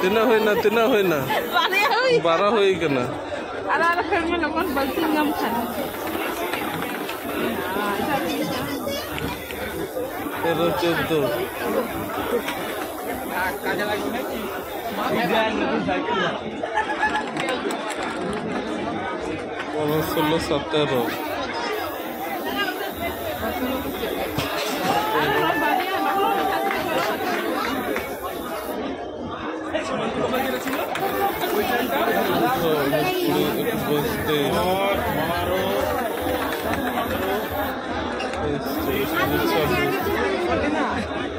తిన్నా పోయినా తిన్నా పోయినా బారా పోయి కన్నా అలా అలా ఫిల్మ్ లోకం బల్సింగం ఖాన్ তেরো চোদ্দ ষোলো সতেরো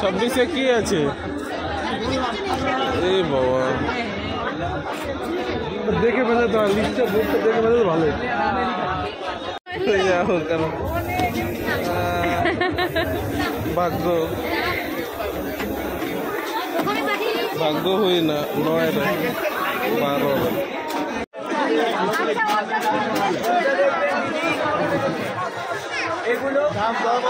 ছাব্বিশে কি আছে? এ বাবা। দেখে ফেলে তো লিস্টটা বুকটা দেখে ফেলে যাও কেন? ভাগ্য। ভাগ্য হই না, নয়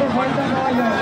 রে Thank you.